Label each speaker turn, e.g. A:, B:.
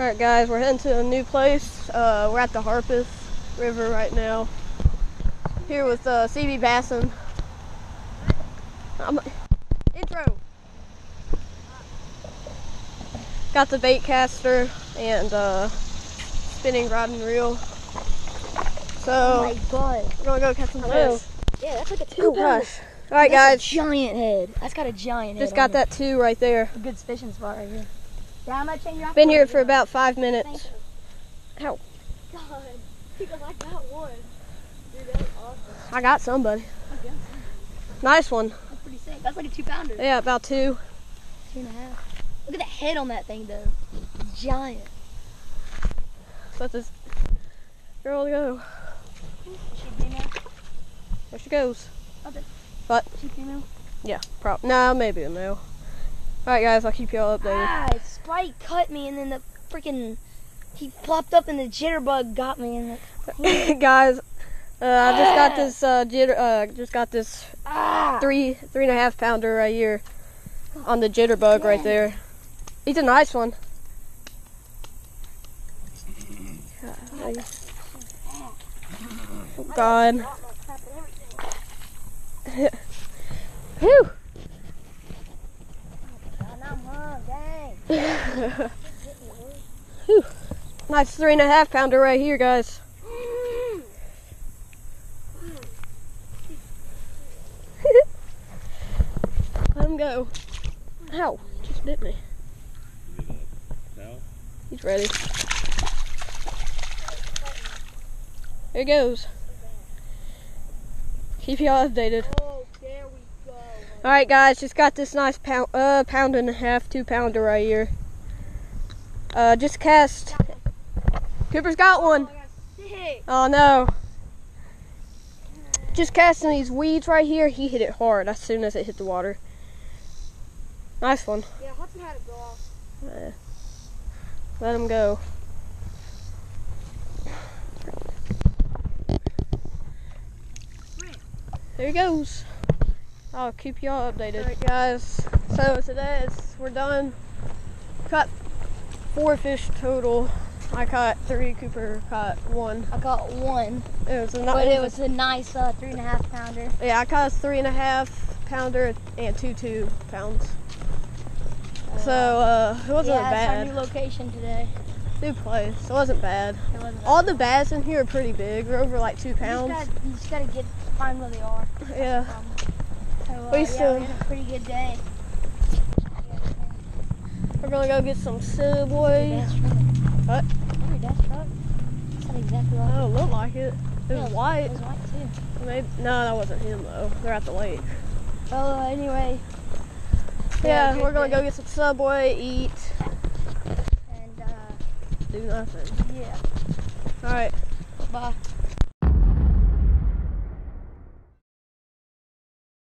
A: All right, guys, we're heading to a new place. Uh, we're at the Harpeth River right now. Here with uh, CB Basson. I'm, intro. Got the bait caster and uh, spinning rod and reel.
B: Oh
A: So
B: my god.
A: we're gonna go catch some fish.
B: Yeah, that's like a two
A: Oh
B: pounder.
A: gosh! All right, guys,
B: a giant head. That's got a giant head.
A: just got that two right there.
B: A good fishing spot right here. Yeah, I'm gonna change your
A: Been here for about five minutes. Ow.
B: God, I got one. Dude, that was awesome.
A: I got somebody.
B: I.
A: Nice one.
B: That's pretty sick. That's like a two pounder.
A: Yeah, about two.
B: Two and a half. Look at the head on that thing though. It's giant.
A: Let this girl go.
B: She female?
A: There she goes.
B: She female?
A: Yeah, prob. Nah, maybe a male. All right, guys, I'll keep y'all updated.
B: Ah, Sprite cut me and then the freaking he plopped up and the jitterbug got me and the,
A: guys, uh, I just got this uh, jitter. Uh, just got this
B: ah.
A: three three and a half pounder right here on the jitterbug right there. He's a nice one. God. Whew. Nice three and a half pounder right here, guys. Let him go. Ow, just bit me. He's ready. Here he goes. Keep y'all updated.
B: Oh, there we go.
A: All right, guys, just got this nice pound, uh, pound and a half, two pounder right here. Uh, just cast. Cooper's got one. Oh no. Just casting these weeds right here, he hit it hard as soon as it hit the water. Nice one.
B: Yeah, Hudson had to go off.
A: Uh, let him go. There he goes. I'll keep y'all updated. Alright guys, so today it's, we're done. Caught four fish total. I caught three, Cooper caught one.
B: I caught one,
A: It was a ni-
B: but it was a nice uh, three and a half pounder.
A: Yeah, I caught a three and a half pounder and two two pounds. So uh, it wasn't
B: yeah,
A: bad.
B: it's our new location today.
A: New place. It wasn't bad.
B: It wasn't bad.
A: All the bass in here are pretty big. They're over like two
B: You just
A: pounds.
B: gotta, you just gotta get find where they are.
A: Yeah.
B: Um, so, uh,
A: We
B: yeah, we had a pretty good day.
A: We're gonna go get some Subway. What?
B: Oh, your dad's truck? That's exactly like
A: Oh, look like it. It was
B: Yeah,
A: white.
B: It was white too.
A: Maybe no, that wasn't him though. They're at the lake.
B: Well, uh, anyway.
A: Yeah,
B: good
A: we're gonna
B: day.
A: go get some Subway, eat,
B: And uh,
A: do nothing.
B: yeah.
A: All right.
B: Bye.